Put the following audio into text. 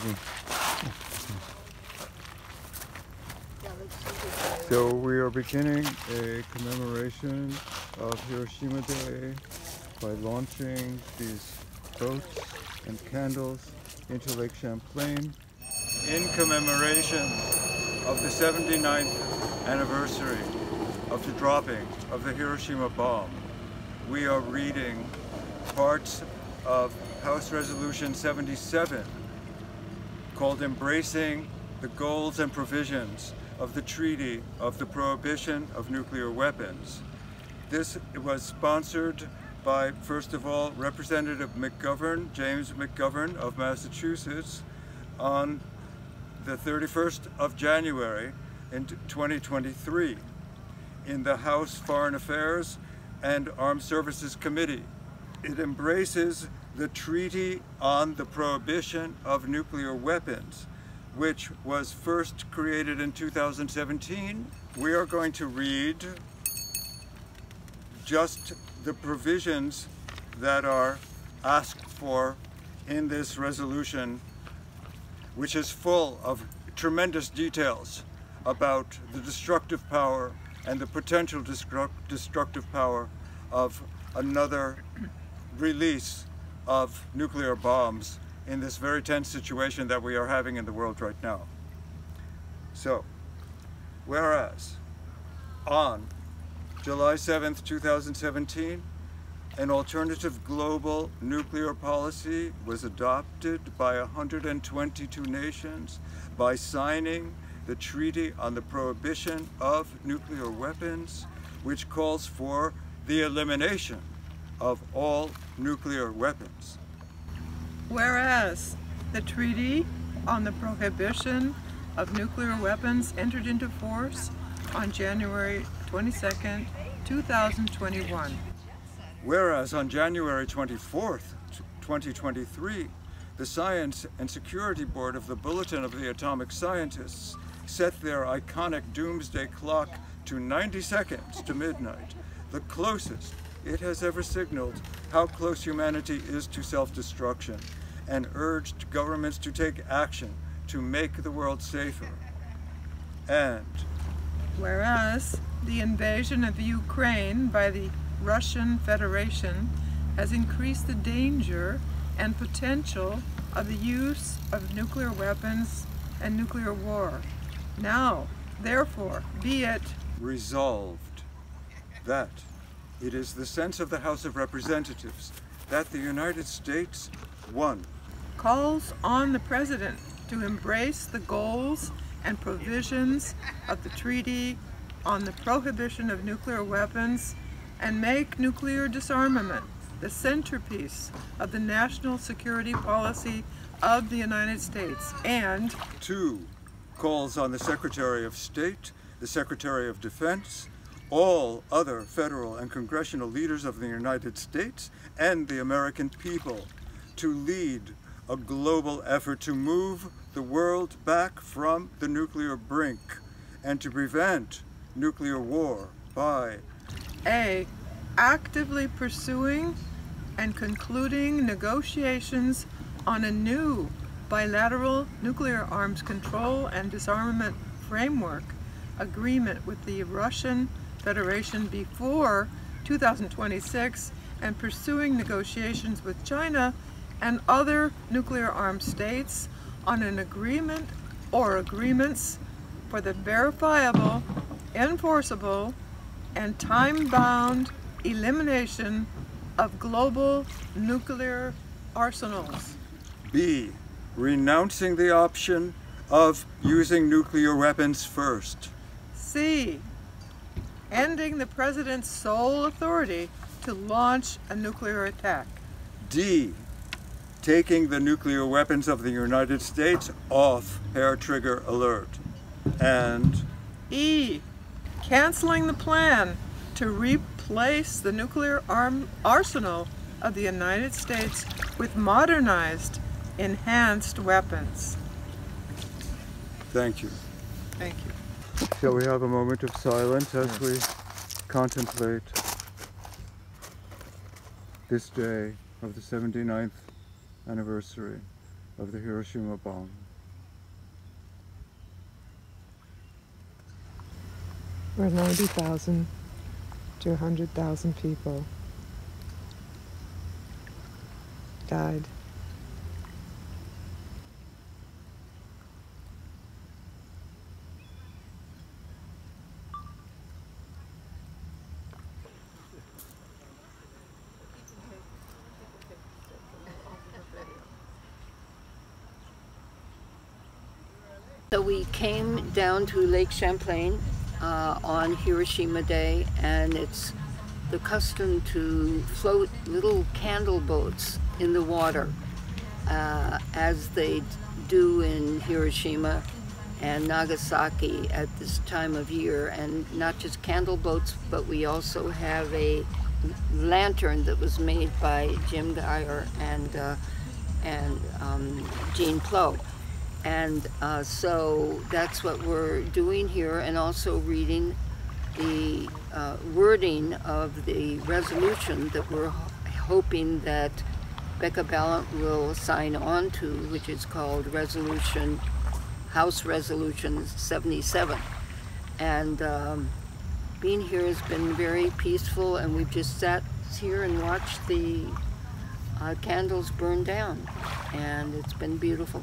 여기. So we are beginning a commemoration of Hiroshima Day by launching these boats and candles into Lake Champlain in commemoration of the 79th anniversary of the dropping of the Hiroshima bomb. We are reading parts of House Resolution 77 called Embracing the Goals and Provisions of the Treaty of the Prohibition of Nuclear Weapons. This was sponsored by, first of all, Representative McGovern, James McGovern of Massachusetts, on the 31st of January in 2023 in the House Foreign Affairs and Armed Services Committee. It embraces the Treaty on the Prohibition of Nuclear Weapons, which was first created in 2017. We are going to read just the provisions that are asked for in this resolution, which is full of tremendous details about the destructive power and the potential destruct destructive power of another release of nuclear bombs in this very tense situation that we are having in the world right now. So, whereas on July 7th, 2017, an alternative global nuclear policy was adopted by 122 nations by signing the Treaty on the Prohibition of Nuclear Weapons, which calls for the elimination of all nuclear weapons. Whereas the Treaty on the Prohibition of Nuclear Weapons entered into force on January 22, 2021. Whereas on January 24th, 2023, the Science and Security Board of the Bulletin of the Atomic Scientists set their iconic doomsday clock to 90 seconds to midnight, the closest it has ever signaled how close humanity is to self-destruction and urged governments to take action to make the world safer. And whereas the invasion of Ukraine by the Russian Federation has increased the danger and potential of the use of nuclear weapons and nuclear war. Now, therefore, be it resolved that it is the sense of the House of Representatives that the United States, one, calls on the President to embrace the goals and provisions of the Treaty on the Prohibition of Nuclear Weapons and make nuclear disarmament the centerpiece of the national security policy of the United States. And two, calls on the Secretary of State, the Secretary of Defense, all other federal and congressional leaders of the United States and the American people to lead a global effort to move the world back from the nuclear brink and to prevent nuclear war by A. Actively pursuing and concluding negotiations on a new bilateral nuclear arms control and disarmament framework agreement with the Russian Federation before 2026 and pursuing negotiations with China and other nuclear armed states on an agreement or agreements for the verifiable, enforceable, and time-bound elimination of global nuclear arsenals. B. Renouncing the option of using nuclear weapons first. C ending the president's sole authority to launch a nuclear attack. D. Taking the nuclear weapons of the United States off hair trigger alert. And E. Canceling the plan to replace the nuclear arm arsenal of the United States with modernized, enhanced weapons. Thank you. Thank you. Shall we have a moment of silence as we contemplate this day of the 79th anniversary of the Hiroshima bomb. Where 90,000 to 100,000 people died. So we came down to Lake Champlain uh, on Hiroshima Day, and it's the custom to float little candle boats in the water, uh, as they do in Hiroshima and Nagasaki at this time of year. And not just candle boats, but we also have a lantern that was made by Jim Geyer and uh, and um, Jean Plo. And uh, so that's what we're doing here, and also reading the uh, wording of the resolution that we're hoping that Becca Balint will sign on to, which is called Resolution, House Resolution 77. And um, being here has been very peaceful, and we've just sat here and watched the uh, candles burn down, and it's been beautiful.